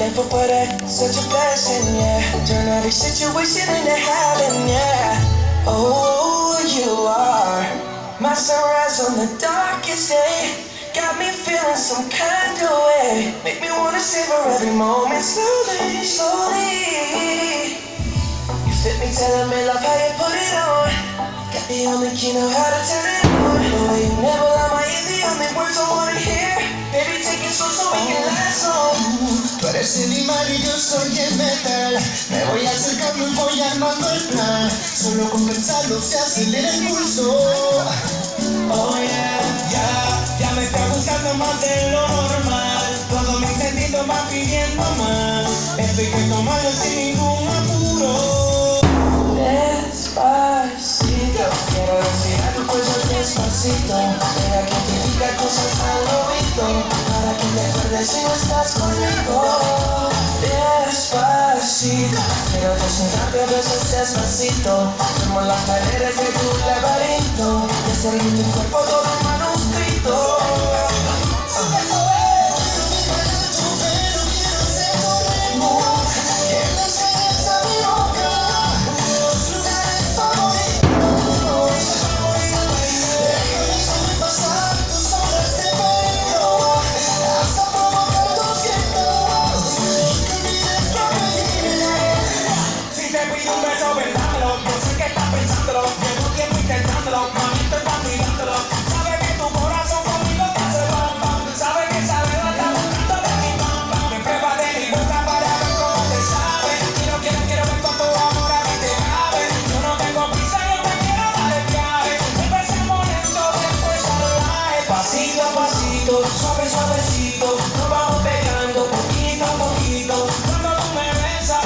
thankful for that, such a blessing, yeah. Turn every situation into heaven, yeah. Oh, you are my sunrise on the darkest day. Got me feeling some kind of way. Make me wanna savor every moment slowly, slowly. You fit me, telling me love how you put it on. Got the only key know how to turn it on. The way you never lie my ear, the only words I wanna hear. Baby, take it slow so we can last on. Tú eres el imán y yo soy el metal. Me voy acercando y voy armando el plan. Solo con pensarlo se acelera el pulso. Oh yeah, Ya, ya me está gustando más de acuerdes si estás conmigo. Despacito. Quiero desnudarte a besos despacito. Como las paredes de tu laberinto. De ser tu cuerpo todo manuscrito. Suave, suavecito. Nos vamos pegando poquito a poquito. Cuando tú me besas,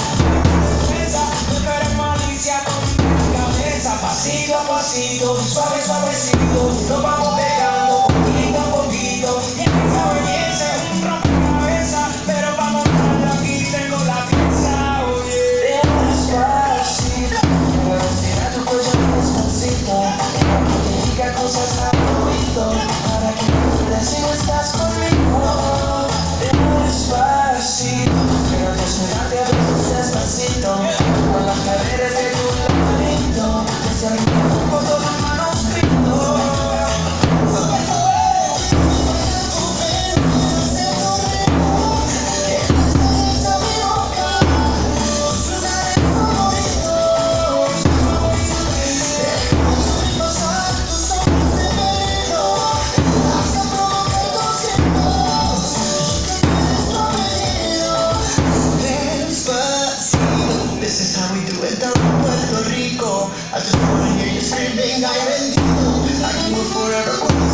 cabeza, pasito a pasito, suave, suavecito, nos vamos I ever do. I can move forever.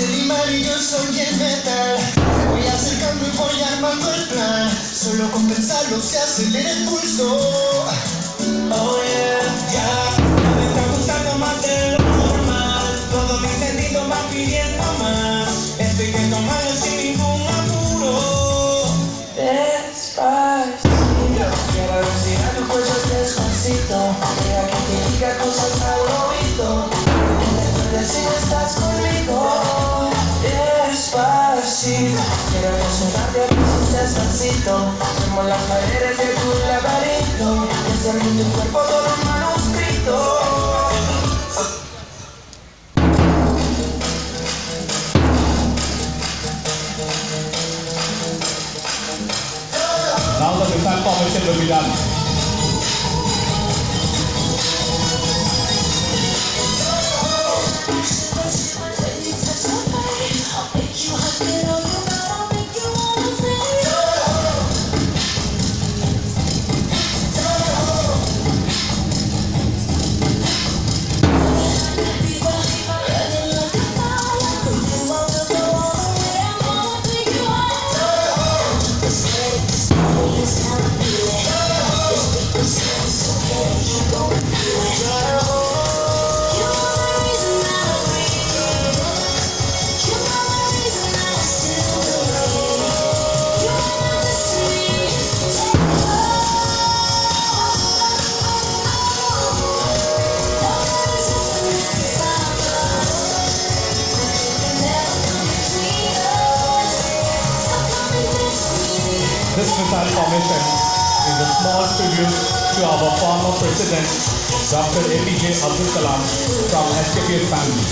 El imán y yo soy el metal. Me voy acercando y voy armando el plan. Solo con pensarlo se acelera el pulso. Oh yeah. Ya me está gustando más de lo normal. Todos mis sentidos van pidiendo más. Esto hay que tomarlo sin ningún apuro. Despacito, quiero respirar tu cuello despacito. Deja que te diga cosas al oído. Te acuerdes si estás. Despacito, quiero desnudarte a besos despacito. Como las paredes de tu laberinto. Desde tu cuerpo todo commission is a small tribute to our former president, Dr. APJ Abdul Kalam from SKPS family.